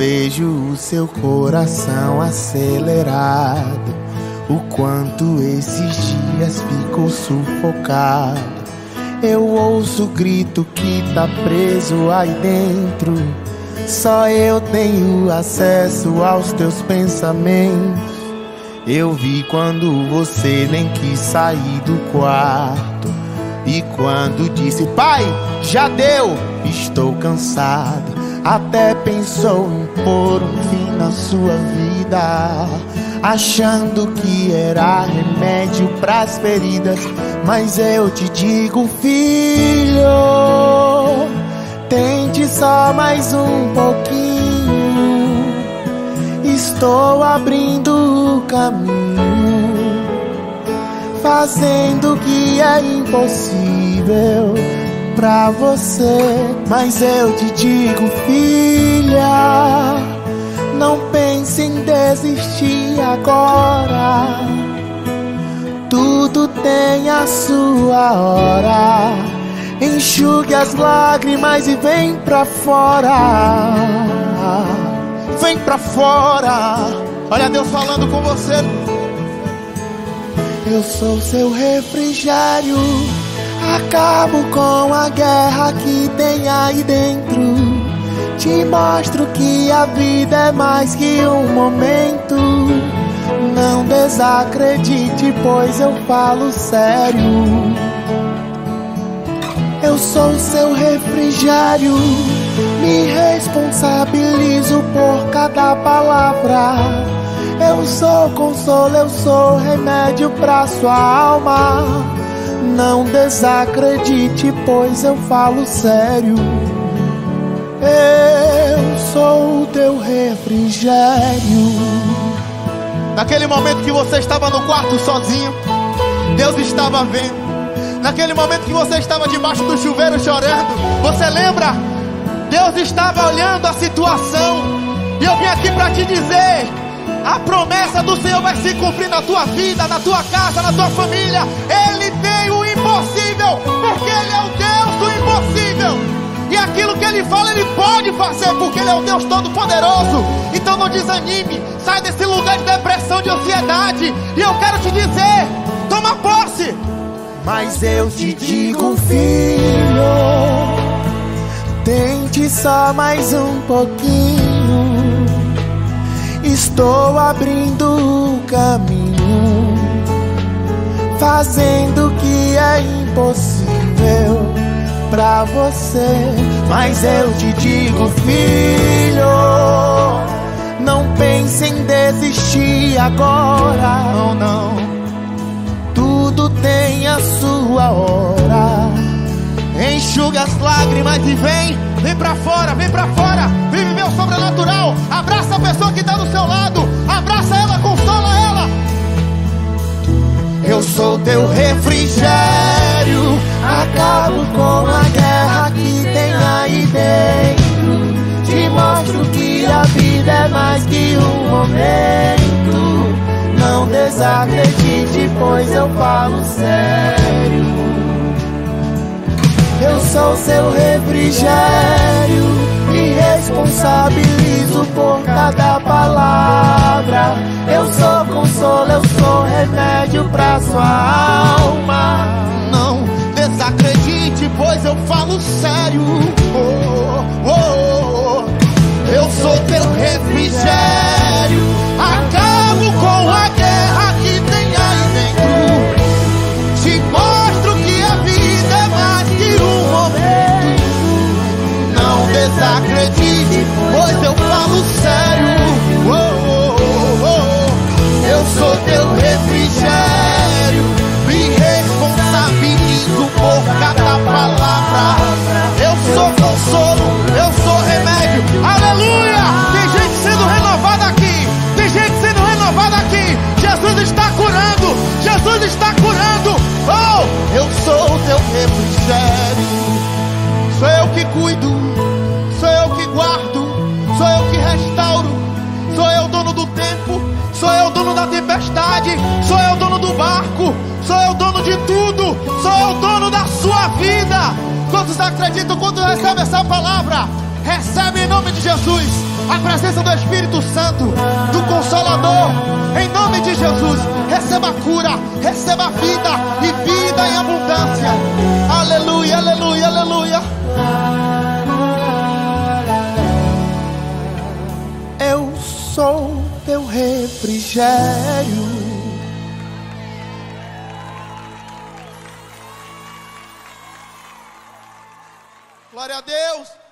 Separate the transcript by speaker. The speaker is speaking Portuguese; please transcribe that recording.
Speaker 1: Vejo o seu coração acelerado. O quanto esses dias ficou sufocado. Eu ouço o grito que tá preso aí dentro. Só eu tenho acesso aos teus pensamentos. Eu vi quando você nem quis sair do quarto. E quando disse, pai, já deu, estou cansado. Até pensou em pôr um fim na sua vida, achando que era remédio pras feridas. Mas eu te digo, filho, tente só mais um pouquinho. Estou abrindo o caminho, fazendo o que é impossível pra você. Mas eu te digo, filha, não pense em desistir agora. Tudo tem a sua hora. Enxugue as lágrimas e vem pra fora. Vem pra fora. Olha Deus falando com você. Eu sou seu refrigério. Acabo com a guerra que tem aí dentro. Te mostro que a vida é mais que um momento. Não desacredite, pois eu falo sério. Eu sou seu refrigério. Me responsabilizo por cada palavra. Eu sou consolo, eu sou remédio pra sua alma. Não desacredite, pois eu falo sério. Eu sou o teu refrigério.
Speaker 2: Naquele momento que você estava no quarto sozinho, Deus estava vendo. Naquele momento que você estava debaixo do chuveiro chorando, você lembra? Deus estava olhando a situação. E eu vim aqui para te dizer: a promessa do Senhor vai se cumprir na tua vida, na tua casa, na tua família. Ele tem o impossível, porque Ele é o Deus do impossível. E aquilo que Ele fala, Ele pode fazer, porque Ele é o Deus Todo-Poderoso. Então não desanime, sai desse lugar de depressão, de ansiedade. E eu quero te dizer: toma posse.
Speaker 1: Mas eu te digo, filho, tente só mais um pouquinho. Estou abrindo o caminho, fazendo o que é impossível pra você. Mas eu te digo, filho, não pense em desistir agora. Não, não tudo tem a sua hora.
Speaker 2: Enxuga as lágrimas e vem, vem pra fora, vem pra fora, o sobrenatural. Abraça a pessoa que tá do seu lado, abraça ela, consola ela.
Speaker 1: Eu sou teu refrigério, acabo com a guerra que tem aí dentro. Te mostro que a vida é mais que um momento. Não desacredite, pois eu falo sério. Eu sou seu refrigério, me responsabilizo por cada palavra. Eu sou consolo, eu sou remédio pra sua alma.
Speaker 2: Está curando. Oh, eu sou o teu refrigério. Sou eu que cuido, sou eu que guardo, sou eu que restauro, sou eu dono do tempo, sou eu dono da tempestade, sou eu dono do barco, sou eu dono de tudo, sou eu dono da sua vida. Quantos acreditam quando recebem essa palavra? Recebe em nome de Jesus a presença do Espírito Santo, do Consolador. Em nome de Jesus, receba cura, receba vida e vida em abundância. Aleluia, aleluia, aleluia.
Speaker 1: Eu sou teu refrigério.
Speaker 2: Glória a Deus.